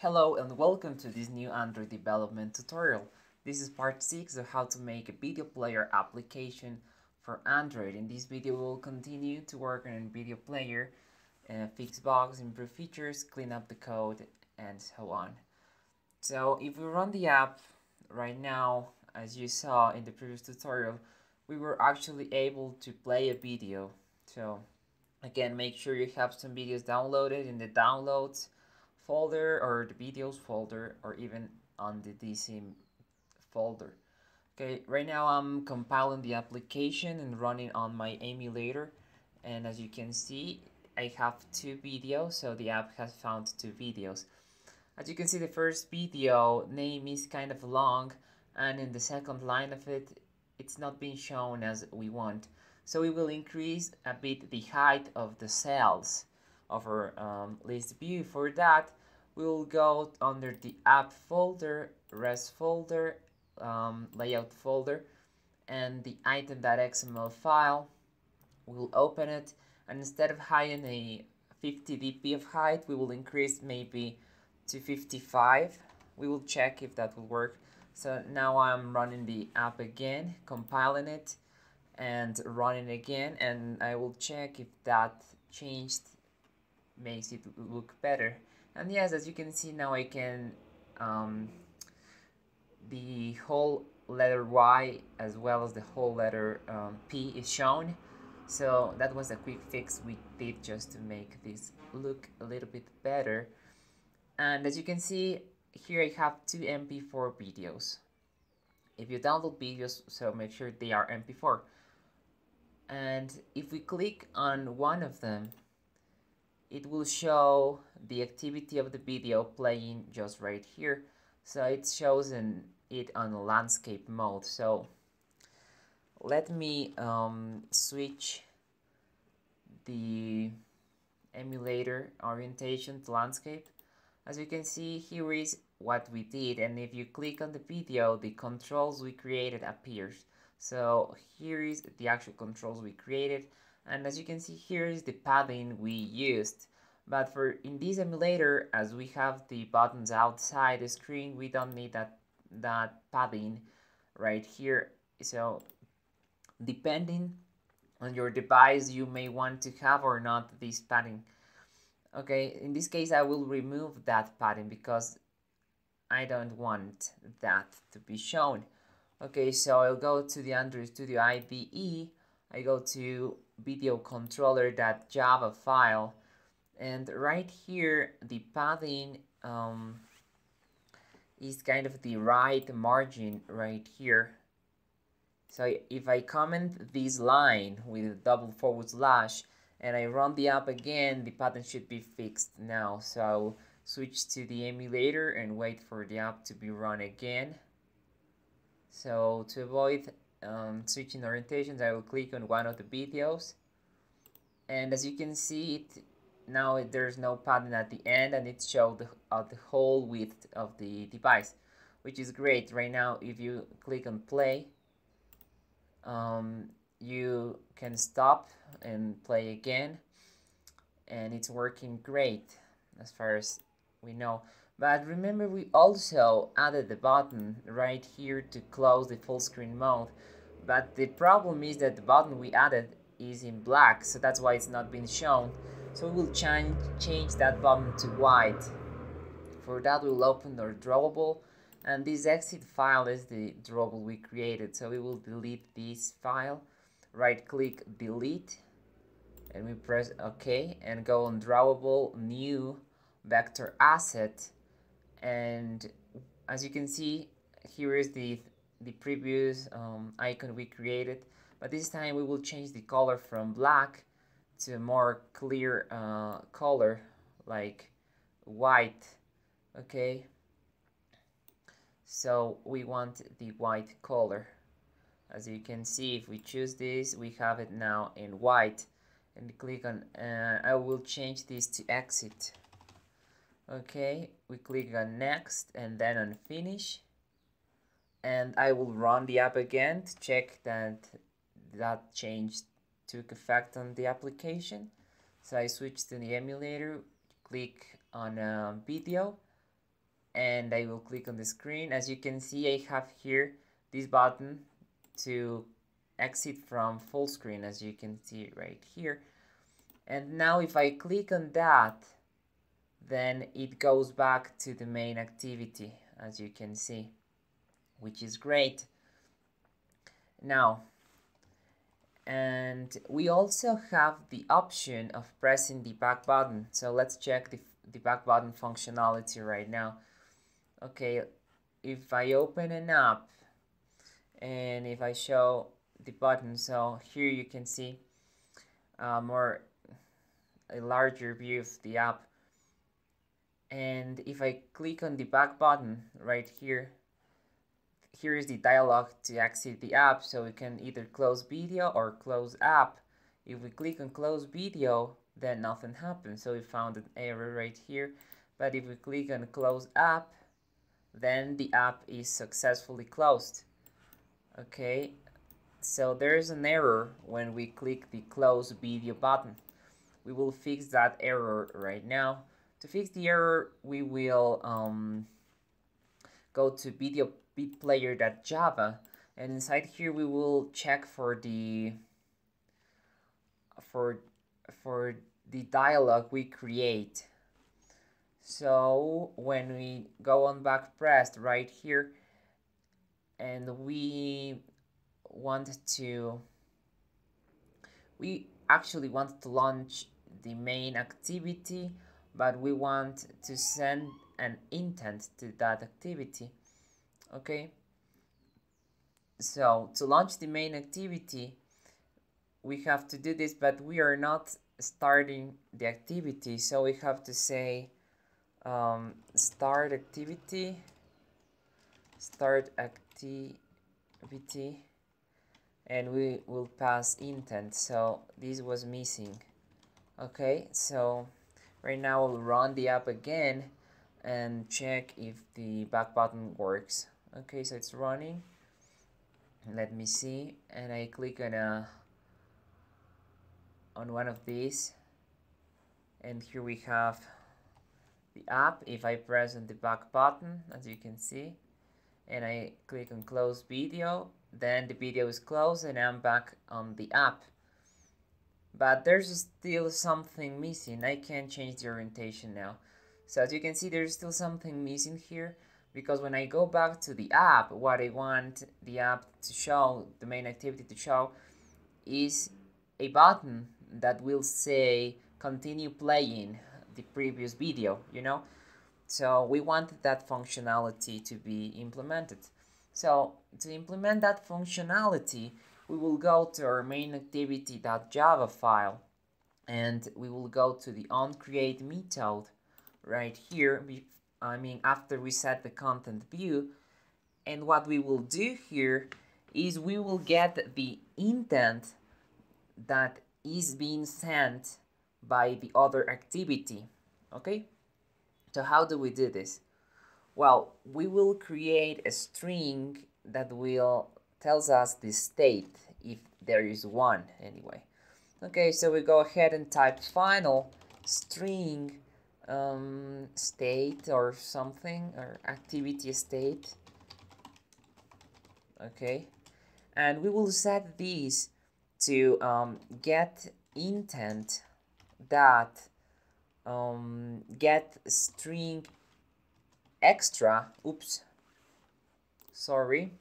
Hello and welcome to this new Android development tutorial. This is part 6 of how to make a video player application for Android. In this video we will continue to work on video player, uh, fix bugs, improve features, clean up the code and so on. So if we run the app right now, as you saw in the previous tutorial, we were actually able to play a video. So again, make sure you have some videos downloaded in the downloads folder or the videos folder or even on the DC folder. Okay, right now I'm compiling the application and running on my emulator and as you can see I have two videos so the app has found two videos. As you can see the first video name is kind of long and in the second line of it it's not being shown as we want. So we will increase a bit the height of the cells of our um, list view. For that, we'll go under the app folder, res folder, um, layout folder, and the item.xml file. We'll open it, and instead of hiding a 50 dp of height, we will increase maybe to 55. We will check if that will work. So now I'm running the app again, compiling it, and running again, and I will check if that changed makes it look better. And yes as you can see now I can um, the whole letter Y as well as the whole letter um, P is shown. So that was a quick fix we did just to make this look a little bit better. And as you can see here I have two MP4 videos. If you download videos so make sure they are MP4 and if we click on one of them it will show the activity of the video playing just right here. So it shows it on landscape mode. So let me um, switch the emulator orientation to landscape. As you can see here is what we did and if you click on the video the controls we created appears. So here is the actual controls we created and as you can see here is the padding we used. But for in this emulator as we have the buttons outside the screen we don't need that that padding right here. So depending on your device you may want to have or not this padding. Okay in this case I will remove that padding because I don't want that to be shown. Okay so I'll go to the Android Studio IDE I go to video controller.java file. And right here the padding um, is kind of the right margin right here. So if I comment this line with a double forward slash and I run the app again the pattern should be fixed now. So switch to the emulator and wait for the app to be run again. So to avoid um, switching orientations I will click on one of the videos. And as you can see it now there's no padding at the end and it shows the, uh, the whole width of the device which is great. Right now if you click on play um, you can stop and play again. And it's working great as far as we know but remember we also added the button right here to close the full screen mode. But the problem is that the button we added is in black so that's why it's not being shown. So we will change, change that button to white. For that we'll open our drawable. And this exit file is the drawable we created. So we will delete this file, right click delete. And we press OK and go on drawable new vector asset and as you can see here is the the previous um, icon we created. But this time we will change the color from black to a more clear uh, color like white okay? So we want the white color. As you can see if we choose this we have it now in white. And click on uh, I will change this to exit okay we click on next and then on finish and I will run the app again to check that that change took effect on the application. So I switch to the emulator, click on a video, and I will click on the screen. As you can see, I have here this button to exit from full screen, as you can see right here. And now if I click on that, then it goes back to the main activity, as you can see, which is great. Now, and we also have the option of pressing the back button. So let's check the, the back button functionality right now. Okay, if I open an app and if I show the button, so here you can see uh, more a larger view of the app. And if I click on the back button right here, here is the dialog to exit the app. So we can either close video or close app. If we click on close video then nothing happens. So we found an error right here. But if we click on close app then the app is successfully closed. Okay so there's an error when we click the close video button. We will fix that error right now to fix the error we will um, go to video bitplayer.java and inside here we will check for the for for the dialog we create. So when we go on back pressed right here and we want to we actually want to launch the main activity but we want to send an intent to that activity okay? So to launch the main activity we have to do this but we are not starting the activity. So we have to say um, start activity start activity and we will pass intent. So this was missing okay? So right now we'll run the app again and check if the back button works. Okay so it's running. Let me see. And I click on a on one of these. And here we have the app. If I press on the back button as you can see and I click on close video then the video is closed and I'm back on the app but there's still something missing I can't change the orientation now so as you can see there's still something missing here because when I go back to the app, what I want the app to show, the main activity to show, is a button that will say continue playing the previous video, you know? So we want that functionality to be implemented. So to implement that functionality, we will go to our main activity.java file and we will go to the onCreate method right here I mean after we set the content view. And what we will do here is we will get the intent that is being sent by the other activity okay? So how do we do this? Well we will create a string that will tells us the state if there is one anyway. Okay so we go ahead and type final string um, state or something or activity state. Okay and we will set these to um, get intent that um, get string extra oops sorry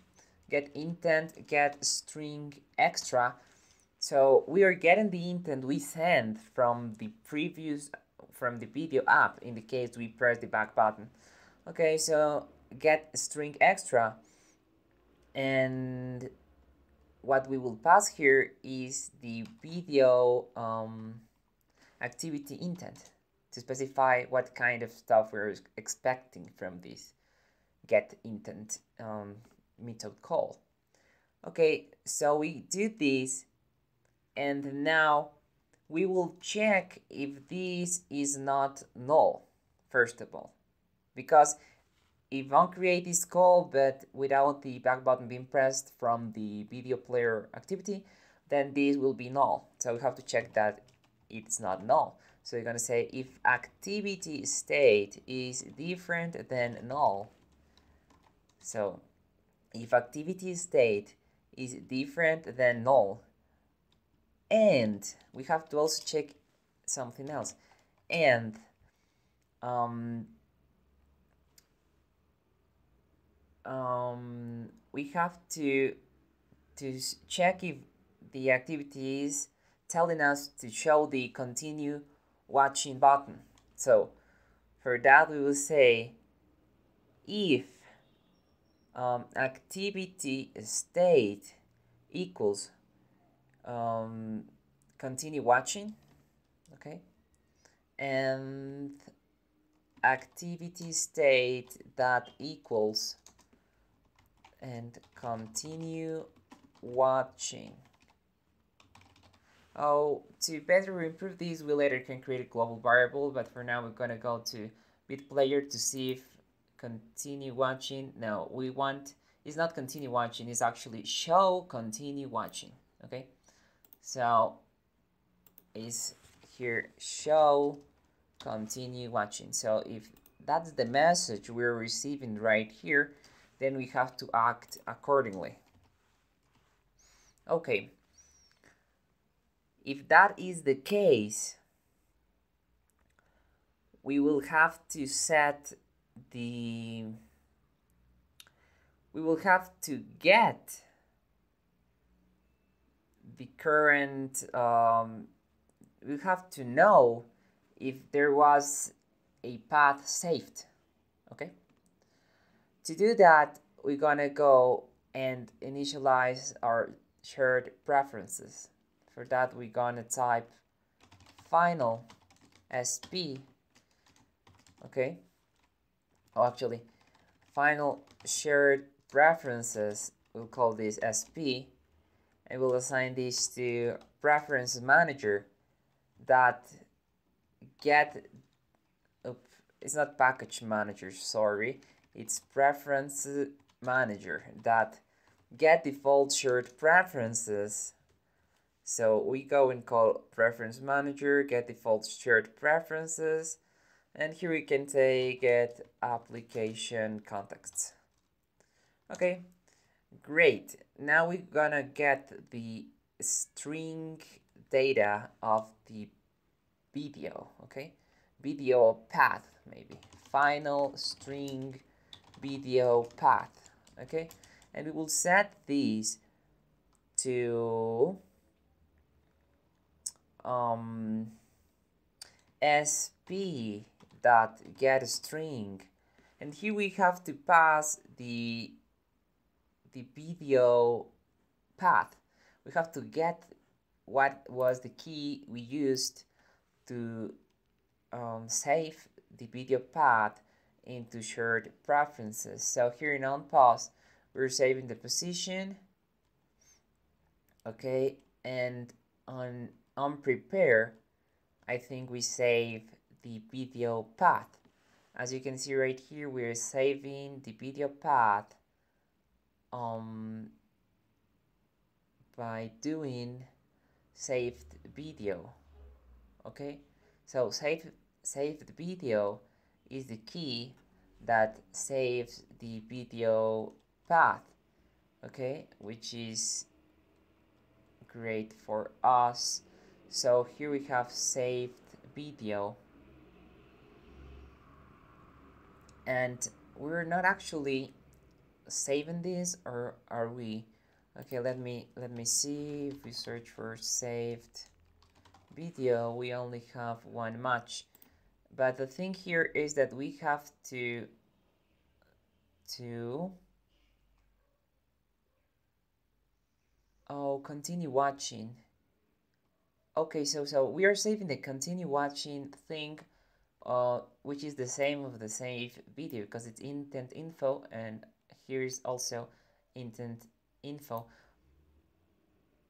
get intent get string extra so we are getting the intent we sent from the previous from the video app in the case we press the back button. Okay, so get string extra and what we will pass here is the video um, activity intent to specify what kind of stuff we're expecting from this get intent um, method call. Okay, so we do this and now we will check if this is not null, first of all. Because if onCreate is called but without the back button being pressed from the video player activity, then this will be null. So we have to check that it's not null. So you're gonna say if activity state is different than null. So if activity state is different than null, and we have to also check something else, and um, um, we have to to check if the activity is telling us to show the continue watching button. So for that we will say if um, activity state equals um, continue watching okay? And activity state that equals and continue watching. Oh, to better improve these, we later can create a global variable, but for now we're gonna go to bit player to see if continue watching. No, we want, it's not continue watching, it's actually show continue watching, okay? So, is here show continue watching. So if that's the message we're receiving right here, then we have to act accordingly. Okay, if that is the case, we will have to set the we will have to get the current um, we have to know if there was a path saved okay to do that we're gonna go and initialize our shared preferences for that, we're gonna type final sp. Okay. Oh, actually, final shared preferences. We'll call this sp, and we'll assign this to preference manager that get. Oops, it's not package manager. Sorry, it's preference manager that get default shared preferences so we go and call preference manager, get default shared preferences, and here we can say get application contexts. Okay, great. Now we're gonna get the string data of the video, okay? Video path, maybe. Final string video path, okay? And we will set these to um, sp dot get a string. And here we have to pass the the video path. We have to get what was the key we used to um, save the video path into shared preferences. So here in on pause we're saving the position okay? And on on prepare, I think we save the video path. As you can see right here, we're saving the video path um, by doing saved video. Okay, so save saved video is the key that saves the video path. Okay, which is great for us so here we have saved video and we're not actually saving this or are we? Okay let me let me see if we search for saved video. We only have one match. But the thing here is that we have to to oh continue watching. Okay, so so we are saving the continue watching thing, uh, which is the same of the save video because it's intent info and here is also intent info.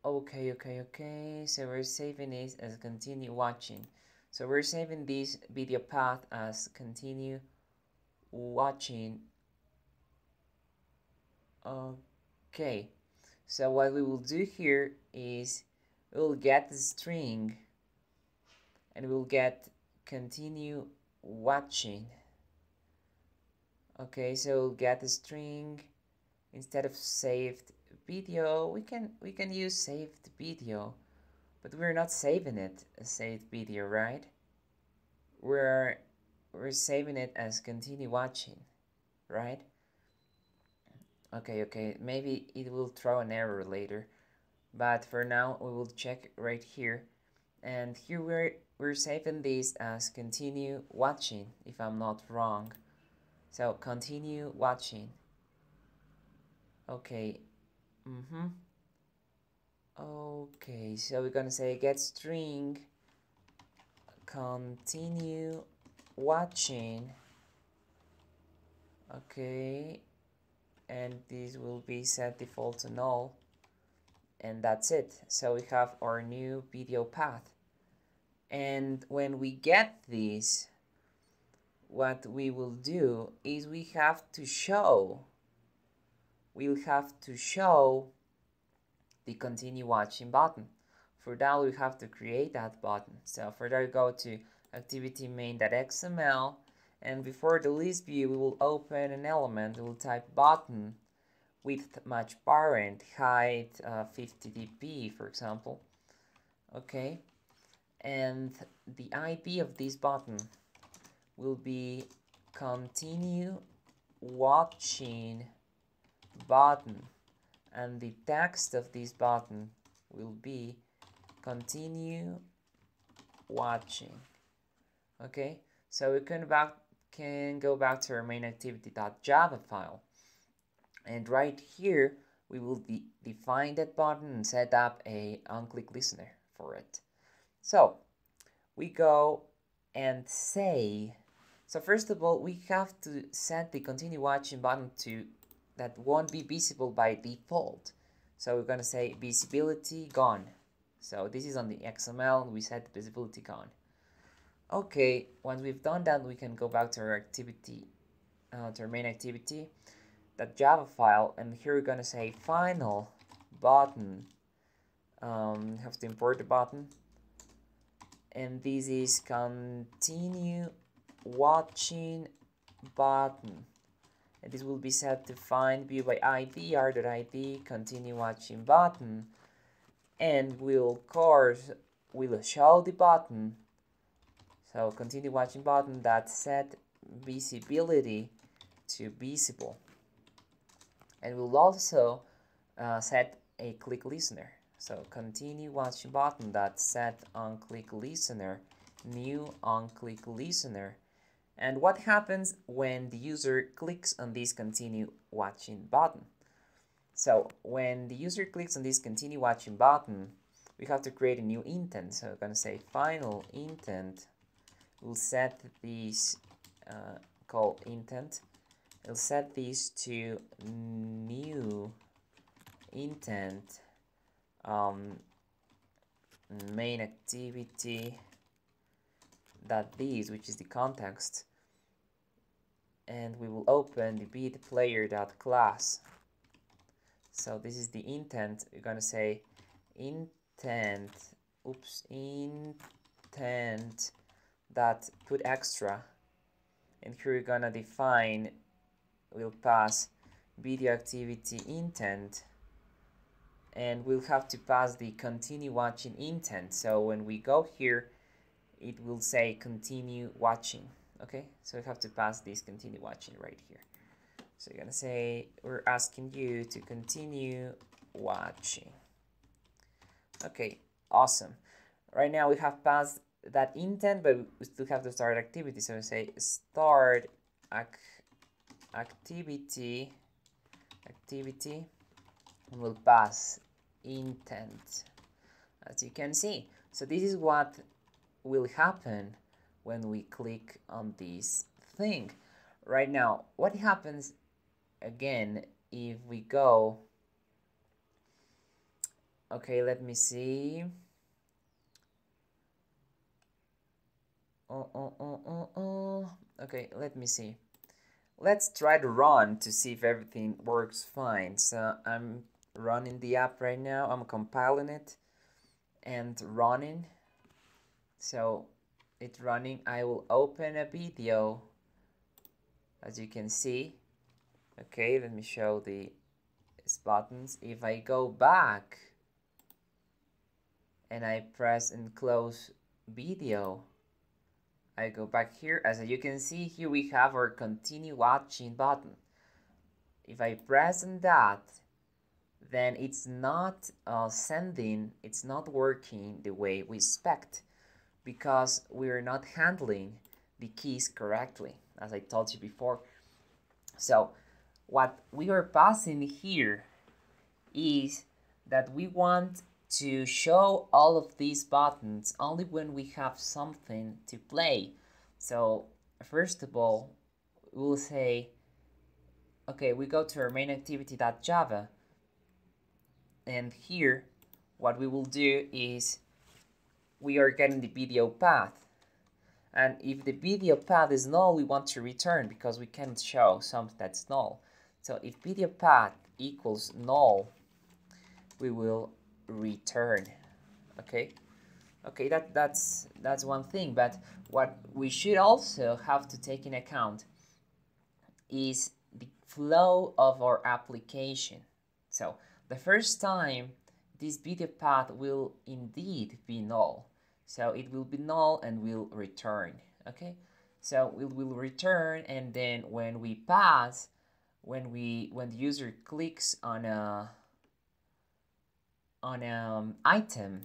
Okay, okay, okay. So we're saving this as continue watching. So we're saving this video path as continue watching. Okay. So what we will do here is we'll get the string and we'll get continue watching. Okay so get a string. Instead of saved video we can we can use saved video. But we're not saving it as saved video right? We're we're saving it as continue watching right? Okay okay maybe it will throw an error later. But for now we will check right here. And here we're we're saving this as continue watching if I'm not wrong. So continue watching. Okay mm-hmm. Okay so we're gonna say get string. Continue watching. Okay and this will be set default to null. And that's it. So we have our new video path and when we get this what we will do is we have to show we'll have to show the continue watching button. For that we have to create that button. So for that go to activity main.xml and before the list view we will open an element. We'll type button with match parent height uh, 50 dp for example. Okay and the ID of this button will be continue watching button and the text of this button will be continue watching. Okay so we can back can go back to our main activity.java file. And right here we will de define that button and set up a on-click listener for it so we go and say so first of all we have to set the continue watching button to that won't be visible by default. So we're going to say visibility gone. So this is on the XML we set visibility gone. Okay, once we've done that, we can go back to our activity, uh, to our main activity, that Java file, and here we're gonna say final button. Um, have to import the button, and this is continue watching button. And this will be set to find view by ID, r.id, continue watching button, and we'll course will show the button so continue watching button that set visibility to visible. And we'll also uh, set a click listener. So continue watching button that set on click listener, new on click listener. And what happens when the user clicks on this continue watching button? So when the user clicks on this continue watching button, we have to create a new intent. So we're going to say final intent we'll set this uh, called intent we'll set these to new intent um, main activity that these which is the context and we will open the beat player dot class. So this is the intent we're gonna say intent oops intent that put extra. And here we're gonna define we'll pass video activity intent and we'll have to pass the continue watching intent. So when we go here it will say continue watching okay? So we have to pass this continue watching right here. So you're gonna say we're asking you to continue watching. Okay awesome. Right now we have passed that intent, but we still have to start activity. So we say start ac activity, activity, and we'll pass intent, as you can see. So this is what will happen when we click on this thing. Right now, what happens again if we go, okay, let me see. Oh, oh, oh, oh, oh. Okay, let me see. Let's try to run to see if everything works fine. So I'm running the app right now. I'm compiling it and running. So it's running. I will open a video as you can see. Okay let me show the buttons. If I go back and I press and close video I go back here. As you can see here we have our continue watching button. If I press on that then it's not uh, sending it's not working the way we expect because we're not handling the keys correctly as I told you before so what we are passing here is that we want to show all of these buttons only when we have something to play. So first of all, we'll say, okay, we go to our main activity.java and here what we will do is we are getting the video path. And if the video path is null we want to return because we can't show something that's null. So if video path equals null we will return. Okay? Okay that that's that's one thing. But what we should also have to take in account is the flow of our application. So the first time this video path will indeed be null so it will be null and will return okay so it will return and then when we pass when we when the user clicks on a on an um, item,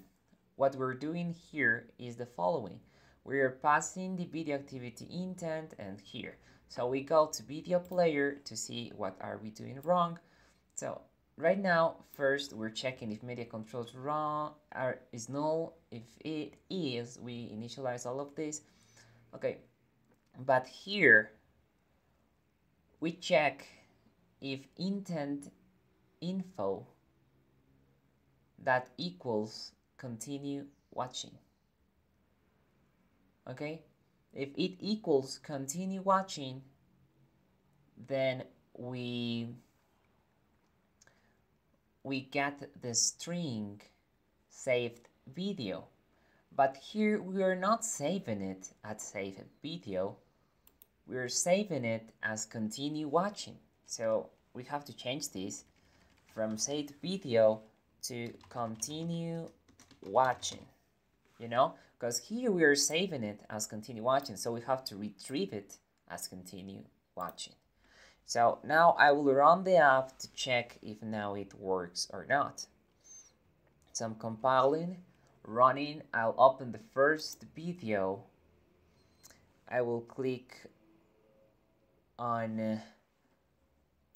what we're doing here is the following. We are passing the video activity intent and here. So we go to video player to see what are we doing wrong. So right now, first we're checking if media controls wrong are, is null. If it is, we initialize all of this. Okay, but here we check if intent info that equals continue watching. Okay, if it equals continue watching, then we we get the string saved video. But here we are not saving it as saved video. We're saving it as continue watching. So we have to change this from saved video to continue watching you know because here we are saving it as continue watching so we have to retrieve it as continue watching so now I will run the app to check if now it works or not so I'm compiling running I'll open the first video I will click on uh,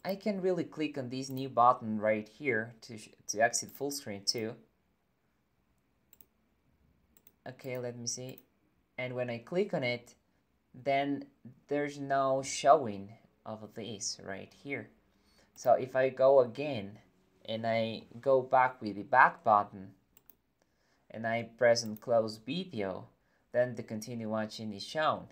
I can really click on this new button right here to, to exit full screen too. Okay, let me see. And when I click on it, then there's no showing of this right here. So if I go again and I go back with the back button and I press and close video, then the continue watching is shown.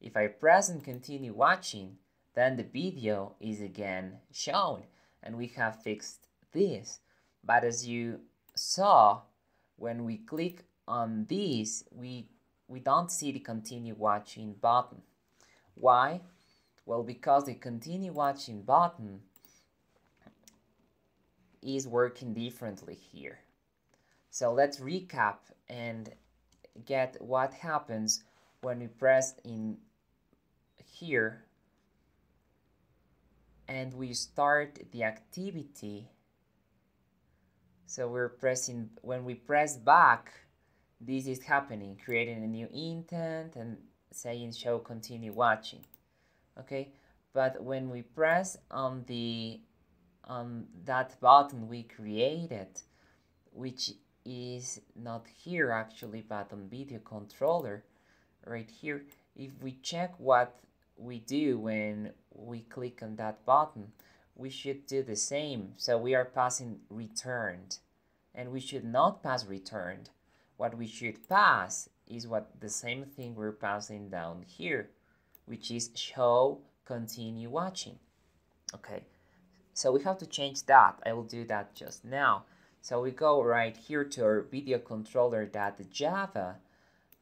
If I press and continue watching, then the video is again shown and we have fixed this. But as you saw, when we click on this, we, we don't see the continue watching button. Why? Well, because the continue watching button is working differently here. So let's recap and get what happens when we press in here and we start the activity so we're pressing when we press back this is happening creating a new intent and saying show continue watching okay but when we press on the on that button we created which is not here actually but on video controller right here if we check what we do when we click on that button, we should do the same. So we are passing returned and we should not pass returned. What we should pass is what the same thing we're passing down here, which is show continue watching. Okay, so we have to change that. I will do that just now. So we go right here to our video controller that Java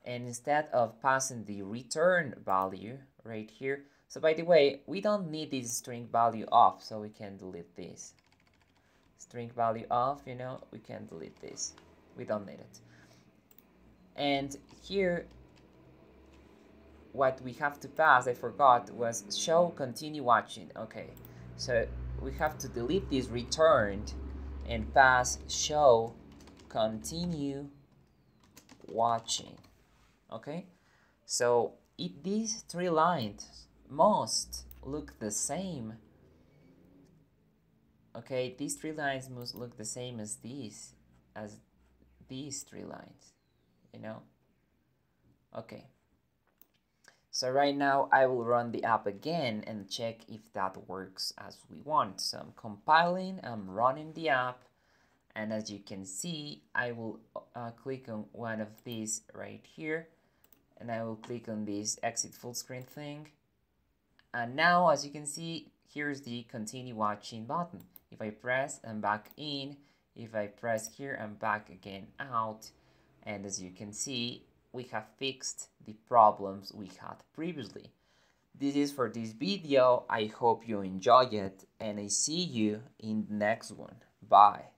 and instead of passing the return value right here so by the way we don't need this string value off so we can delete this string value off you know we can delete this we don't need it and here what we have to pass I forgot was show continue watching. Okay. So we have to delete this returned and pass show continue watching. Okay. So if these three lines must look the same. Okay. These three lines must look the same as these as these three lines you know? Okay so right now I will run the app again and check if that works as we want. So I'm compiling I'm running the app and as you can see I will uh, click on one of these right here and I will click on this exit full screen thing. And now as you can see here's the continue watching button. If I press I'm back in. If I press here I'm back again out. And as you can see we have fixed the problems we had previously. This is for this video. I hope you enjoy it and I see you in the next one. Bye